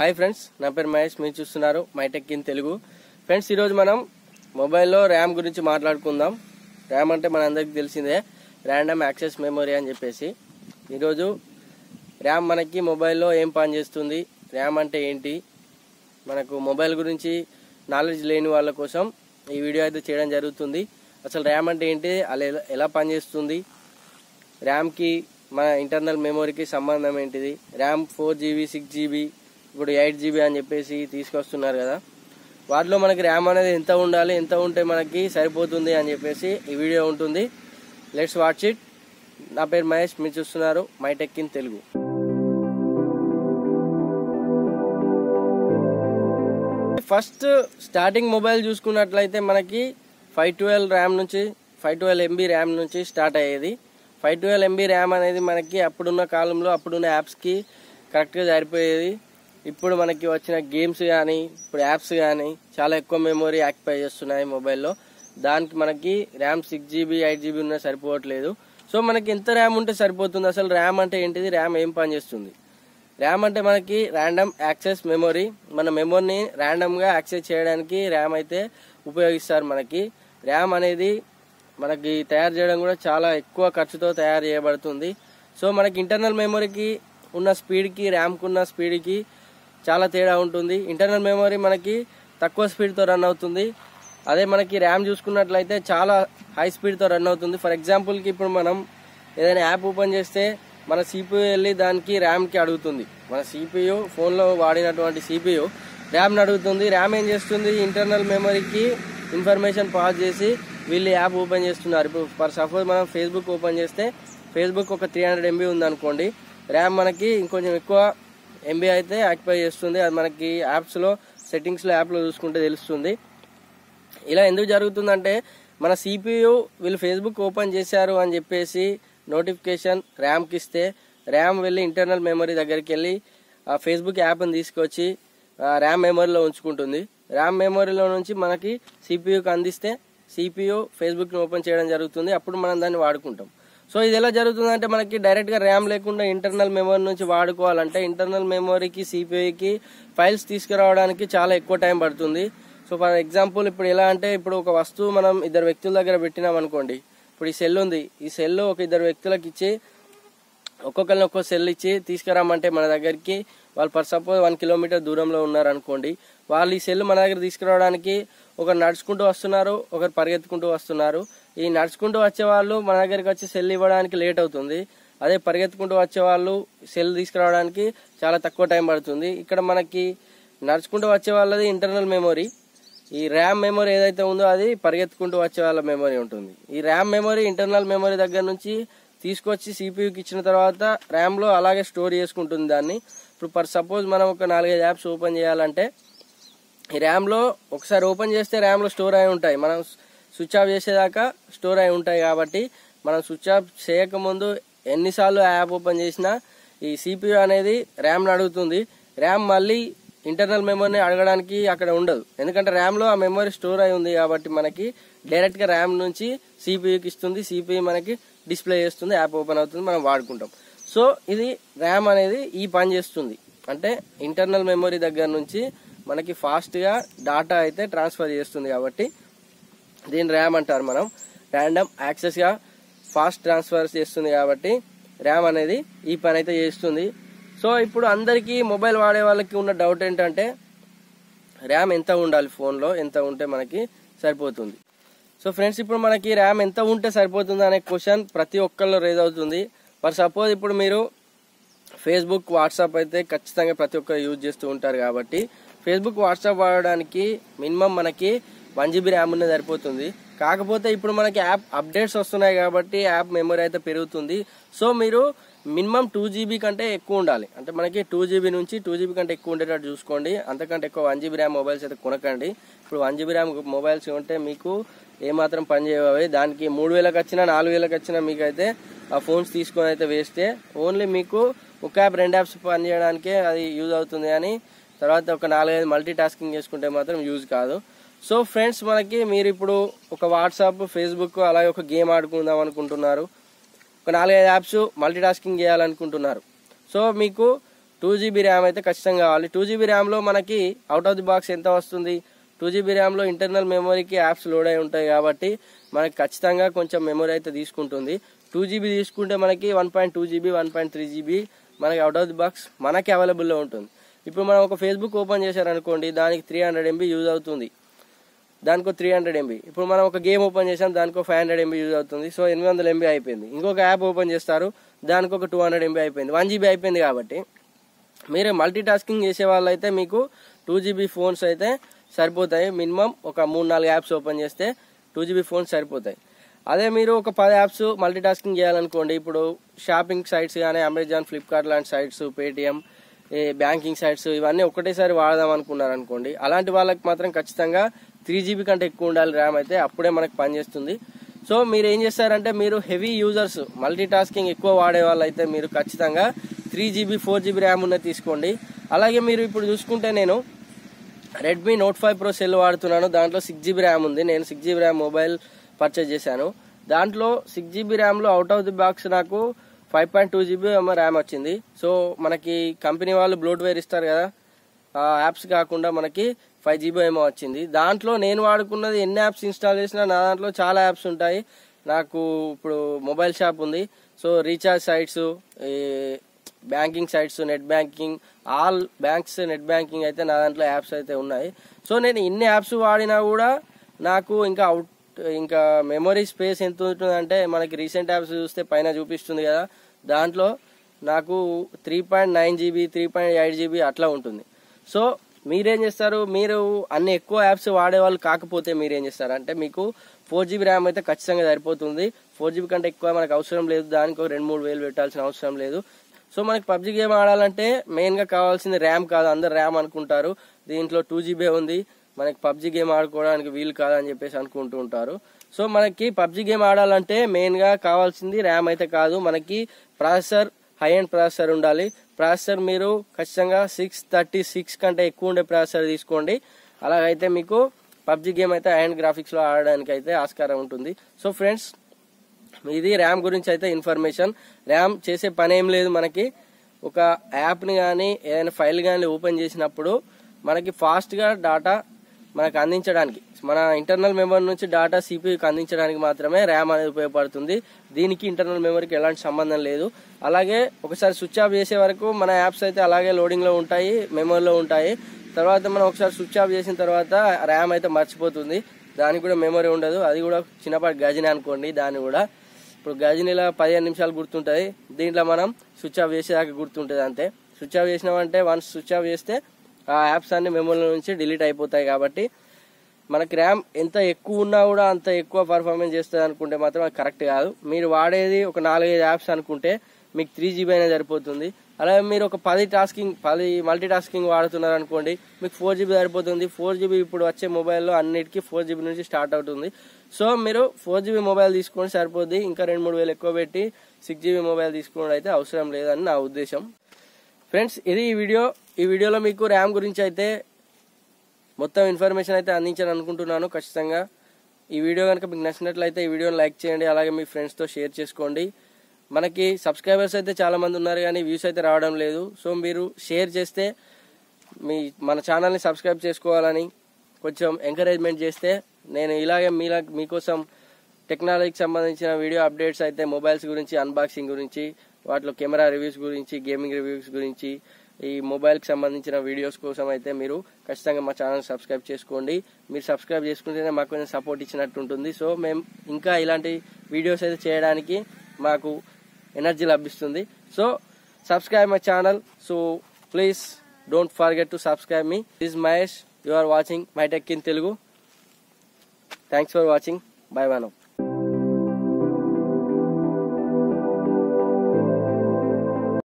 Hi friends నా పేరు మహేష్ మీరు చూస్తున్నారు మైటెక్ ఇన్ తెలుగు. ఫ్రెండ్స్ ఈరోజు మనం మొబైల్లో ర్యామ్ గురించి మాట్లాడుకుందాం. ర్యామ్ అంటే మనందరికీ తెలిసిందే ర్యాండమ్ యాక్సెస్ మెమొరీ అని చెప్పేసి. ఈరోజు ర్యామ్ మనకి మొబైల్లో ఏం పని చేస్తుంది ర్యామ్ అంటే ఏంటి మనకు మొబైల్ గురించి నాలెడ్జ్ లేని వాళ్ళ కోసం ఈ వీడియో అయితే చేయడం జరుగుతుంది. అసలు ర్యామ్ అంటే ఏంటి అలా ఎలా- ఎలా పనిచేస్తుంది ర్యామ్కి మన ఇంటర్నల్ మెమొరీకి సంబంధం ఏంటిది RAM four GB six GB ఇప్పుడు ఎయిట్ జీబీ అని చెప్పేసి తీసుకొస్తున్నారు కదా. వాటిలో మనకి ర్యామ్ అనేది ఎంత ఉండాలి ఎంత ఉంటే మనకి సరిపోతుంది అని చెప్పేసి ఈ వీడియో ఉంటుంది. Let's watch it. నా పేరు మహేష్ మీరు చూస్తున్నారు my tech in Telugu. First starting mobile చూసుకున్నట్లయితే మనకి ఫైవ్ ట్వెల్వ్ ర్యామ్ నుంచి ఫైవ్ ట్వెల్వ్ ఎంబీ ర్యామ్ నుంచి స్టార్ట్ అయ్యేది. ఫైవ్ ట్వెల్వ్ ఎంబీ ర్యామ్ అనేది మనకి అప్పుడున్న కాలంలో అప్పుడున్న యాప్స్కి కరెక్ట్గా సరిపోయేది. ఇప్పుడు మనకి వచ్చిన గేమ్స్ కానీ ఇప్పుడు యాప్స్ కానీ చాలా ఎక్కువ మెమొరీ యాక్టిఫై చేస్తున్నాయి మొబైల్లో. దానికి మనకి RAM six GB eight GB ఉన్నా సరిపోవట్లేదు. సో మనకి ఎంత ర్యామ్ ఉంటే సరిపోతుంది? అసలు ర్యామ్ అంటే ఏంటిది? ర్యామ్ ఏం పని చేస్తుంది? ర్యామ్ అంటే మనకి ర్యాండమ్ యాక్సెస్ మెమొరీ. మన మెమొరీని ర్యాండమ్గా యాక్సెస్ చేయడానికి ర్యామ్ అయితే ఉపయోగిస్తారు మనకి. ర్యామ్ అనేది మనకి తయారు చేయడం కూడా చాలా ఎక్కువ ఖర్చుతో తయారు చేయబడుతుంది. సో మనకి ఇంటర్నల్ మెమొరీకి ఉన్న స్పీడ్కి ర్యామ్కి ఉన్న స్పీడ్కి చాలా తేడా ఉంటుంది. ఇంటర్నల్ మెమరీ మనకి తక్కువ స్పీడ్తో రన్ అవుతుంది. అదే మనకి ర్యామ్ చూసుకున్నట్లయితే చాలా హై స్పీడ్తో రన్ అవుతుంది. ఫర్ ఎగ్జాంపుల్కి ఇప్పుడు మనం ఏదైనా యాప్ ఓపెన్ చేస్తే మన సిపియు వెళ్ళి దానికి ర్యామ్కి అడుగుతుంది. మన సిపియు ఫోన్లో వాడినటువంటి సిపియు ర్యామ్ని అడుగుతుంది. ర్యామ్ ఏం చేస్తుంది? ఇంటర్నల్ మెమరీకి ఇన్ఫర్మేషన్ పాస్ చేసి వీళ్ళు యాప్ ఓపెన్ చేస్తున్నారు. ఇప్పుడు ఫర్ సపోజ్ మనం ఫేస్బుక్ ఓపెన్ చేస్తే ఫేస్బుక్ ఒక త్రీ హండ్రెడ్ ఎంబీ ఉందనుకోండి ర్యామ్ మనకి ఇంకొంచెం ఎక్కువ ఎంబీ అయితే యాక్టిఫై చేస్తుంది. అది మనకి యాప్స్లో సెట్టింగ్స్లో యాప్లో చూసుకుంటే తెలుస్తుంది. ఇలా ఎందుకు జరుగుతుందంటే మన సిపియు వీళ్ళు ఫేస్బుక్ ఓపెన్ చేశారు అని చెప్పేసి నోటిఫికేషన్ ర్యామ్కి ఇస్తే ర్యామ్ వెళ్ళి ఇంటర్నల్ మెమరీ దగ్గరికి వెళ్ళి ఆ ఫేస్బుక్ యాప్ని తీసుకొచ్చి ర్యామ్ మెమరీలో ఉంచుకుంటుంది. ర్యామ్ మెమరీలో నుంచి మనకి సిపియుకి అందిస్తే సిపియు ఫేస్బుక్ని ఓపెన్ చేయడం జరుగుతుంది. అప్పుడు మనం దాన్ని వాడుకుంటాం. సో ఇది ఎలా జరుగుతుందంటే మనకి డైరెక్ట్గా ర్యామ్ లేకుండా ఇంటర్నల్ మెమరీ నుంచి వాడుకోవాలంటే ఇంటర్నల్ మెమరీకి సిపిఐకి ఫైల్స్ తీసుకురావడానికి చాలా ఎక్కువ టైం పడుతుంది. సో ఫర్ ఎగ్జాంపుల్ ఇప్పుడు ఎలా అంటే ఇప్పుడు ఒక వస్తువు మనం ఇద్దరు వ్యక్తుల దగ్గర పెట్టినాం అనుకోండి. ఇప్పుడు ఈ సెల్ ఉంది. ఈ సెల్ ఒక ఇద్దరు వ్యక్తులకు ఇచ్చి ఒక్కొక్కరిని ఒక్కో సెల్ ఇచ్చి తీసుకురామంటే మన దగ్గరికి వాళ్ళు ఫర్ సపోజ్ వన్ కిలోమీటర్ దూరంలో ఉన్నారు అనుకోండి వాళ్ళు ఈ సెల్ మన దగ్గర తీసుకురావడానికి ఒకరు నడుచుకుంటూ వస్తున్నారు ఒకరు పరిగెత్తుకుంటూ వస్తున్నారు. ఈ నడుచుకుంటూ వచ్చే వాళ్ళు మన దగ్గరికి వచ్చి సెల్ ఇవ్వడానికి లేట్ అవుతుంది. అదే పరిగెత్తుకుంటూ వచ్చే వాళ్ళు సెల్ తీసుకురావడానికి చాలా తక్కువ టైం పడుతుంది. ఇక్కడ మనకి నడుచుకుంటూ వచ్చే వాళ్ళది ఇంటర్నల్ మెమొరీ ఈ ర్యామ్ మెమొరీ ఏదైతే ఉందో అది పరిగెత్తుకుంటూ వచ్చే వాళ్ళ మెమొరీ ఉంటుంది. ఈ ర్యామ్ మెమొరీ ఇంటర్నల్ మెమొరీ దగ్గర నుంచి తీసుకొచ్చి సిపియూకి ఇచ్చిన తర్వాత ర్యామ్లో అలాగే స్టోర్ చేసుకుంటుంది దాన్ని. ఇప్పుడు ఫర్ సపోజ్ మనం ఒక నాలుగైదు యాప్స్ ఓపెన్ చేయాలంటే ఈ ర్యామ్లో ఒకసారి ఓపెన్ చేస్తే ర్యామ్లో స్టోర్ అయి ఉంటాయి. మనం స్విచ్ ఆఫ్ చేసేదాకా స్టోర్ అయి ఉంటాయి కాబట్టి మనం స్విచ్ ఆఫ్ చేయకముందు ఎన్నిసార్లు యాప్ ఓపెన్ చేసినా ఈ సిపియు అనేది ర్యామ్ని అడుగుతుంది. ర్యామ్ మళ్ళీ ఇంటర్నల్ మెమరీని అడగడానికి అక్కడ ఉండదు. ఎందుకంటే ర్యామ్లో ఆ మెమరీ స్టోర్ అయి ఉంది కాబట్టి మనకి డైరెక్ట్గా ర్యామ్ నుంచి సిపియుకి ఇస్తుంది. సిపియు మనకి డిస్ప్లే చేస్తుంది యాప్ ఓపెన్ అవుతుంది మనం వాడుకుంటాం. సో ఇది ర్యామ్ అనేది ఈ పని చేస్తుంది. అంటే ఇంటర్నల్ మెమరీ దగ్గర నుంచి మనకి ఫాస్ట్గా డాటా అయితే ట్రాన్స్ఫర్ చేస్తుంది కాబట్టి దీన్ని ర్యామ్ అంటారు మనం. ర్యాండమ్ యాక్సెస్గా ఫాస్ట్ ట్రాన్స్ఫర్ చేస్తుంది కాబట్టి ర్యామ్ అనేది ఈ పని అయితే చేస్తుంది. సో ఇప్పుడు అందరికీ మొబైల్ వాడే వాళ్ళకి ఉన్న డౌట్ ఏంటంటే ర్యామ్ ఎంత ఉండాలి ఫోన్లో? ఎంత ఉంటే మనకి సరిపోతుంది? సో ఫ్రెండ్స్ ఇప్పుడు మనకి ర్యామ్ ఎంత ఉంటే సరిపోతుంది అనే క్వశ్చన్ ప్రతి ఒక్కళ్ళు రేజ్ అవుతుంది. మరి సపోజ్ ఇప్పుడు మీరు ఫేస్బుక్ వాట్సాప్ అయితే ఖచ్చితంగా ప్రతి ఒక్కరు యూజ్ చేస్తూ ఉంటారు కాబట్టి ఫేస్బుక్ వాట్సాప్ వాడడానికి మినిమం మనకి వన్ జీబీ ర్యామ్ ఉన్నది సరిపోతుంది. కాకపోతే ఇప్పుడు మనకి యాప్ అప్డేట్స్ వస్తున్నాయి కాబట్టి యాప్ మెమరీ అయితే పెరుగుతుంది. సో మీరు మినిమం టూ జీబీ కంటే ఎక్కువ ఉండాలి. అంటే మనకి టూ జీబీ నుంచి టూ జీబీ కంటే ఎక్కువ ఉండేటట్టు చూసుకోండి. అంతకంటే ఎక్కువ వన్ జీబీ ర్యామ్ మొబైల్స్ అయితే కొనకండి. ఇప్పుడు వన్ జీబీ ర్యామ్ మొబైల్స్ ఉంటే మీకు ఏమాత్రం పని చేయవు దానికి మూడు వేలకు వచ్చినా నాలుగు వేలకు వచ్చినా మీకు అయితే ఆ ఫోన్స్ తీసుకొని అయితే వేస్తే ఓన్లీ మీకు ఒక యాప్ రెండు యాప్స్ పని చేయడానికే అది యూజ్ అవుతుంది కానీ తర్వాత ఒక నాలుగైదు మల్టీ టాస్కింగ్ చేసుకుంటే మాత్రం యూజ్ కాదు. సో ఫ్రెండ్స్ మనకి మీరు ఇప్పుడు ఒక వాట్సాప్ ఫేస్బుక్ అలాగే ఒక గేమ్ ఆడుకుందాం అనుకుంటున్నారు. ఒక నాలుగైదు యాప్స్ మల్టీ టాస్కింగ్ చేయాలనుకుంటున్నారు. సో మీకు టూ జీబీ ర్యామ్ అయితే ఖచ్చితంగా కావాలి. టూ జీబీ ర్యామ్లో మనకి అవుట్ ఆఫ్ ది బాక్స్ ఎంత వస్తుంది? టూ జీబీ ర్యామ్లో ఇంటర్నల్ మెమొరీకి యాప్స్ లోడ్ అయి ఉంటాయి కాబట్టి మనకి ఖచ్చితంగా కొంచెం మెమొరీ అయితే తీసుకుంటుంది. టూ జీబీ తీసుకుంటే మనకి one point two GB one point three GB మనకి అవుట్ ఆఫ్ ది బాక్స్ మనకి అవైలబుల్లో ఉంటుంది. ఇప్పుడు మనం ఒక ఫేస్బుక్ ఓపెన్ చేశారనుకోండి దానికి త్రీ హండ్రెడ్ ఎంబీ యూజ్ అవుతుంది. దానికో త్రీ హండ్రెడ్ ఎంబీ ఇప్పుడు మనం ఒక గేమ్ ఓపెన్ చేసాం దానికో ఫైవ్ హండ్రెడ్ ఎంబీ యూజ్ అవుతుంది. సో ఎనిమిది వందల ఎంబీ అయిపోయింది. ఇంకొక యాప్ ఓపెన్ చేస్తారు దానికి ఒక టూ హండ్రెడ్ ఎంబీ అయిపోయింది. వన్ జీబీ అయిపోయింది కాబట్టి మీరు మల్టీ టాస్కింగ్ చేసే వాళ్ళైతే మీకు టూ జీబీ ఫోన్స్ అయితే సరిపోతాయి. మినిమం ఒక మూడు నాలుగు యాప్స్ ఓపెన్ చేస్తే టూ జీబీ ఫోన్స్ సరిపోతాయి. అదే మీరు ఒక పది యాప్స్ మల్టీ టాస్కింగ్ చేయాలనుకోండి. ఇప్పుడు షాపింగ్ సైట్స్ కానీ అమెజాన్ ఫ్లిప్కార్ట్ లాంటి సైట్స్ పేటిఎం ఈ బ్యాంకింగ్ సైట్స్ ఇవన్నీ ఒకటేసారి వాడదాం అనుకున్నారు అనుకోండి అలాంటి వాళ్ళకి మాత్రం ఖచ్చితంగా త్రీ జీబీ కంటే ఎక్కువ ఉండాలి ర్యామ్ అయితే అప్పుడే మనకి పనిచేస్తుంది సో మీరు ఏం చేస్తారంటే మీరు హెవీ యూజర్స్ మల్టీ టాస్కింగ్ ఎక్కువ వాడే వాళ్ళైతే మీరు ఖచ్చితంగా three GB four GB RAM ఉన్నది తీసుకోండి. అలాగే మీరు ఇప్పుడు చూసుకుంటే నేను Redmi Note five Pro cell వాడుతున్నాను. దాంట్లో సిక్స్ జీబీ ర్యామ్ ఉంది. నేను six GB RAM mobile purchase చేశాను. దాంట్లో సిక్స్ జీబీ ర్యామ్లో అవుట్ ఆఫ్ ది బాక్స్ నాకు five point two GB RAM వచ్చింది. సో మనకి కంపెనీ వాళ్ళు బ్లోట్వేర్ ఇస్తారు కదా. యాప్స్ కాకుండా మనకి ఫైవ్ జీబీ ఏమో వచ్చింది. దాంట్లో నేను వాడుకున్నది ఎన్ని యాప్స్ ఇన్స్టాల్ చేసినా నా దాంట్లో చాలా యాప్స్ ఉంటాయి. నాకు ఇప్పుడు మొబైల్ షాప్ ఉంది. So recharge sites banking sites net banking all banks net banking అయితే నా దాంట్లో యాప్స్ అయితే ఉన్నాయి. సో నేను ఇన్ని యాప్స్ వాడినా కూడా నాకు ఇంకా అవుట్ ఇంకా మెమొరీ స్పేస్ ఎంత ఉంటుందంటే మనకి రీసెంట్ యాప్స్ చూస్తే పైన చూపిస్తుంది కదా. దాంట్లో నాకు three point nine GB three point eight GB అట్లా ఉంటుంది. సో మీరేం చేస్తారు? మీరు అన్ని ఎక్కువ యాప్స్ వాడేవాళ్ళు కాకపోతే మీరేం చేస్తారు? అంటే మీకు ఫోర్ జీబీ ర్యామ్ అయితే ఖచ్చితంగా సరిపోతుంది. ఫోర్ జీబీ కంటే ఎక్కువ మనకు అవసరం లేదు. దానికి ఒక రెండు మూడు వేలు పెట్టాల్సిన అవసరం లేదు. సో మనకి పబ్జి గేమ్ ఆడాలంటే మెయిన్గా కావాల్సింది ర్యామ్ కాదు. అందరు ర్యామ్ అనుకుంటారు. దీంట్లో టూ జీబీ ఉంది. మనకి పబ్జి గేమ్ ఆడుకోవడానికి వీలు కాదని చెప్పేసి అనుకుంటూ ఉంటారు. సో మనకి పబ్జి గేమ్ ఆడాలంటే మెయిన్గా కావాల్సింది ర్యామ్ అయితే కాదు. మనకి ప్రాసెసర్ హై అండ్ ప్రాసెసర్ ఉండాలి. ప్రాసెసర్ మీరు ఖచ్చితంగా సిక్స్ థర్టీ సిక్స్ కంటే ఎక్కువ ఉండే ప్రాసెసర్ తీసుకోండి. అలాగైతే మీకు పబ్జి గేమ్ అయితే హ్యాండ్ అండ్ గ్రాఫిక్స్లో ఆడడానికి అయితే ఆస్కారం ఉంటుంది. సో ఫ్రెండ్స్ ఇది ర్యామ్ గురించి అయితే ఇన్ఫర్మేషన్. ర్యామ్ చేసే పని ఏం లేదు మనకి. ఒక యాప్ని కానీ ఏదైనా ఫైల్ కానీ ఓపెన్ చేసినప్పుడు మనకి ఫాస్ట్గా డాటా మనకు అందించడానికి మన ఇంటర్నల్ మెమరీ నుంచి డాటా సిపికి అందించడానికి మాత్రమే ర్యామ్ అనేది ఉపయోగపడుతుంది. దీనికి ఇంటర్నల్ మెమరీకి ఎలాంటి సంబంధం లేదు. అలాగే ఒకసారి స్విచ్ ఆఫ్ చేసే వరకు మన యాప్స్ అయితే అలాగే లోడింగ్లో ఉంటాయి మెమరీలో ఉంటాయి. తర్వాత మనం ఒకసారి స్విచ్ ఆఫ్ చేసిన తర్వాత ర్యామ్ అయితే మర్చిపోతుంది. దానికి కూడా మెమరీ ఉండదు. అది కూడా చిన్నపాటి గజిని అనుకోండి దాన్ని కూడా. ఇప్పుడు గజనీలో పదిహేను నిమిషాలు గుర్తుంటుంది. దీంట్లో మనం స్విచ్ ఆఫ్ చేసేదాకా గుర్తుంటుంది అంతే. స్విచ్ ఆఫ్ చేసినామంటే వన్స్ స్విచ్ ఆఫ్ చేస్తే ఆ యాప్స్ అన్ని మెమరీలో నుంచి డిలీట్ అయిపోతాయి కాబట్టి మనకి ర్యామ్ ఎంత ఎక్కువ ఉన్నా కూడా అంత ఎక్కువ పర్ఫార్మెన్స్ చేస్తుంది అనుకుంటే మాత్రం అది కరెక్ట్ కాదు. మీరు వాడేది ఒక నాలుగైదు యాప్స్ అనుకుంటే మీకు త్రీ జీబీ అయినా సరిపోతుంది. అలాగే మీరు ఒక పది టాస్కింగ్ పది మల్టీ టాస్కింగ్ వాడుతున్నారు అనుకోండి మీకు ఫోర్ జీబీ సరిపోతుంది. ఫోర్ జీబీ ఇప్పుడు వచ్చే మొబైల్లో అన్నిటికీ ఫోర్ జీబీ నుంచి స్టార్ట్ అవుతుంది. సో మీరు ఫోర్ జీబీ మొబైల్ తీసుకోండి సరిపోద్ది. ఇంకా రెండు మూడు వేలు ఎక్కువ పెట్టి సిక్స్ జీబీ మొబైల్ తీసుకోవడం అయితే అవసరం లేదని నా ఉద్దేశం. ఫ్రెండ్స్ ఇది ఈ వీడియో. ఈ వీడియోలో మీకు ర్యామ్ గురించి అయితే మొత్తం ఇన్ఫర్మేషన్ అయితే అందించాను అనుకుంటున్నాను ఖచ్చితంగా. ఈ వీడియో కనుక మీకు నచ్చినట్లయితే ఈ వీడియోని లైక్ చేయండి అలాగే మీ ఫ్రెండ్స్తో షేర్ చేసుకోండి. మనకి సబ్స్క్రైబర్స్ అయితే చాలా మంది ఉన్నారు కానీ వ్యూస్ అయితే రావడం లేదు. సో మీరు షేర్ చేస్తే మీ మన ఛానల్ని సబ్స్క్రైబ్ చేసుకోవాలని కొంచెం ఎంకరేజ్మెంట్ చేస్తే నేను ఇలాగే మీలా మీకోసం టెక్నాలజీకి సంబంధించిన వీడియో అప్డేట్స్ అయితే మొబైల్స్ గురించి అన్బాక్సింగ్ గురించి వాటిలో కెమెరా రివ్యూస్ గురించి గేమింగ్ రివ్యూస్ గురించి ఈ మొబైల్కి సంబంధించిన వీడియోస్ కోసం అయితే మీరు ఖచ్చితంగా మా ఛానల్ సబ్స్క్రైబ్ చేసుకోండి. మీరు సబ్స్క్రైబ్ చేసుకుంటేనే మాకు కొంచెం సపోర్ట్ ఇచ్చినట్టు ఉంటుంది. సో మేము ఇంకా ఇలాంటి వీడియోస్ అయితే చేయడానికి మాకు ఎనర్జీ లభిస్తుంది. So subscribe my channel so please don't forget to subscribe me this Mahesh you are watching my tech in Telugu thanks for watching bye one